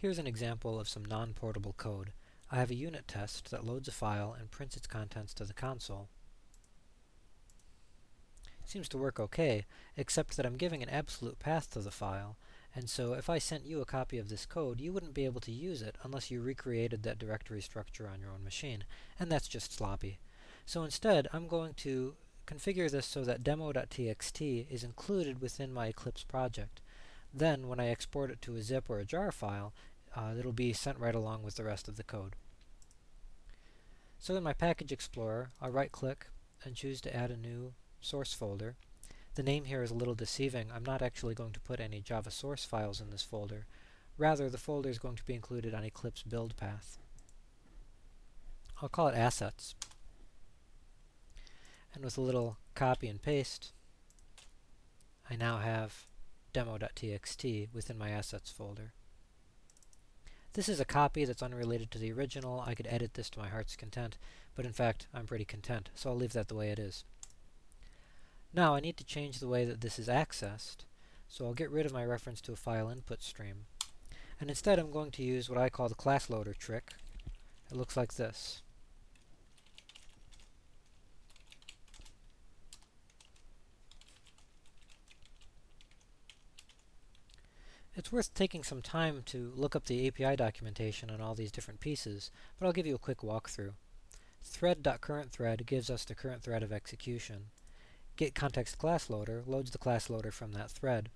Here's an example of some non-portable code. I have a unit test that loads a file and prints its contents to the console. It seems to work okay, except that I'm giving an absolute path to the file, and so if I sent you a copy of this code, you wouldn't be able to use it unless you recreated that directory structure on your own machine, and that's just sloppy. So instead, I'm going to configure this so that demo.txt is included within my Eclipse project. Then, when I export it to a zip or a jar file, uh, it'll be sent right along with the rest of the code. So in my Package Explorer, I'll right-click and choose to add a new source folder. The name here is a little deceiving. I'm not actually going to put any Java source files in this folder. Rather, the folder is going to be included on Eclipse build path. I'll call it Assets. And with a little copy and paste, I now have demo.txt within my Assets folder. This is a copy that's unrelated to the original. I could edit this to my heart's content, but in fact, I'm pretty content, so I'll leave that the way it is. Now, I need to change the way that this is accessed, so I'll get rid of my reference to a file input stream. And instead, I'm going to use what I call the class loader trick. It looks like this. It's worth taking some time to look up the API documentation on all these different pieces, but I'll give you a quick walkthrough. Thread.currentThread gives us the current thread of execution. GetContextClassLoader loads the class loader from that thread.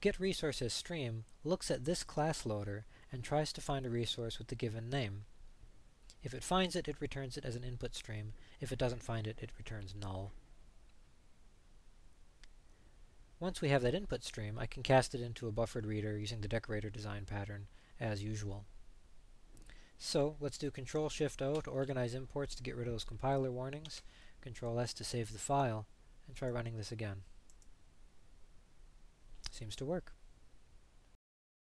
GetResourceAsStream looks at this class loader and tries to find a resource with the given name. If it finds it, it returns it as an input stream. If it doesn't find it, it returns null. Once we have that input stream, I can cast it into a buffered reader using the decorator design pattern as usual. So let's do Control-Shift-O to organize imports to get rid of those compiler warnings, Control-S to save the file, and try running this again. Seems to work.